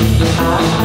Ah.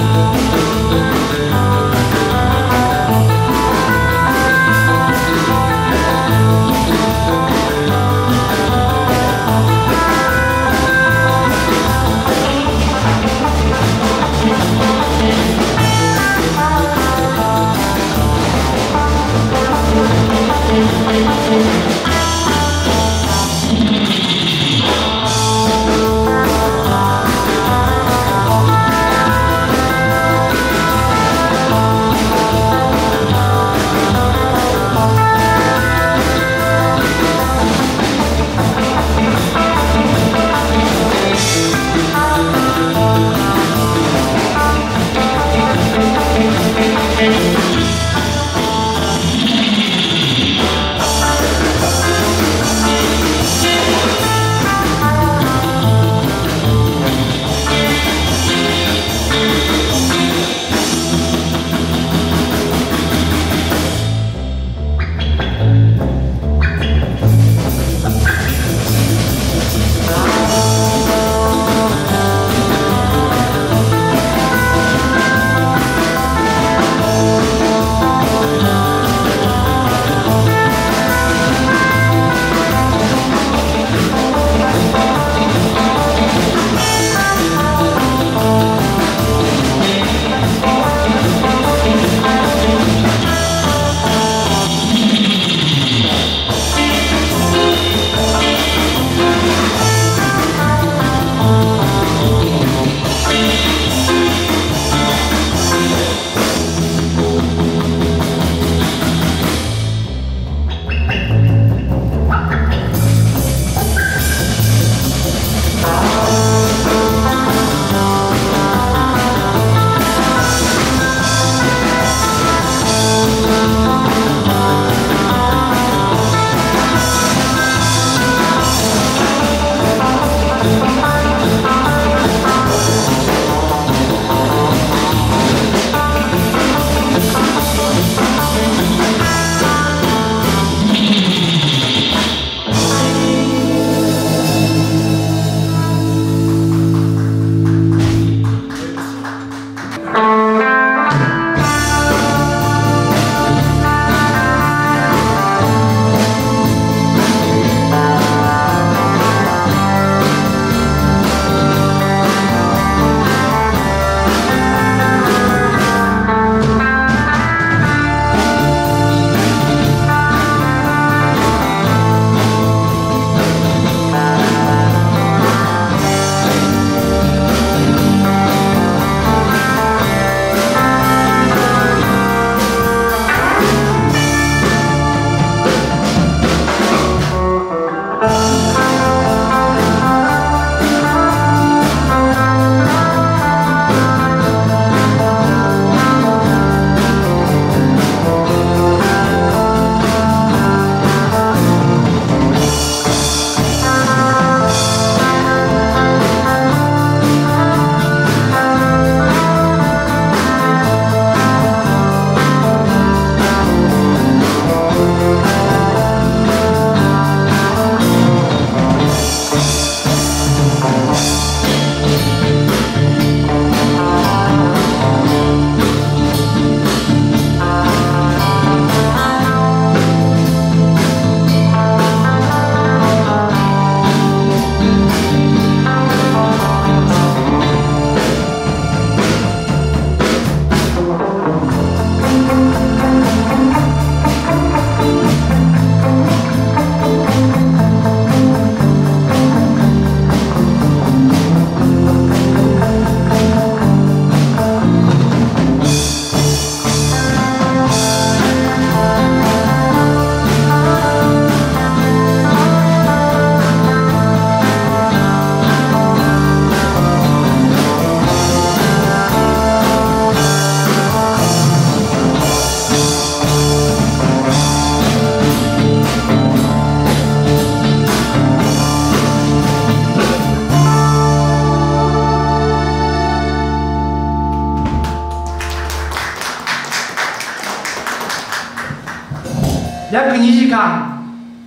「約2時間。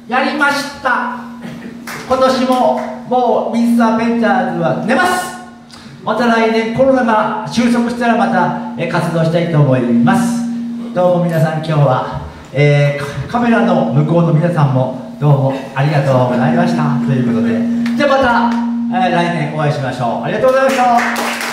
やりました。今年ももうミスターベンチャーズは寝ます。また来年コロナが収束したらまた活動したいと思います。どうも皆さん今日は、えーカメラの向こうの皆さんもどうもありがとうございました。ということで。じゃあまた、えー来年お会いしましょう。ありがとうございました。